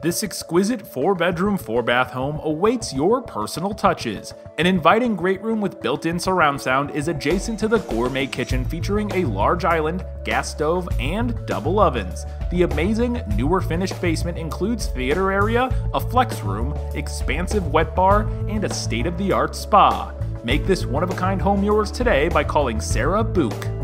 This exquisite 4 bedroom, 4 bath home awaits your personal touches. An inviting great room with built in surround sound is adjacent to the gourmet kitchen featuring a large island, gas stove, and double ovens. The amazing, newer finished basement includes theater area, a flex room, expansive wet bar, and a state of the art spa. Make this one of a kind home yours today by calling Sarah Buch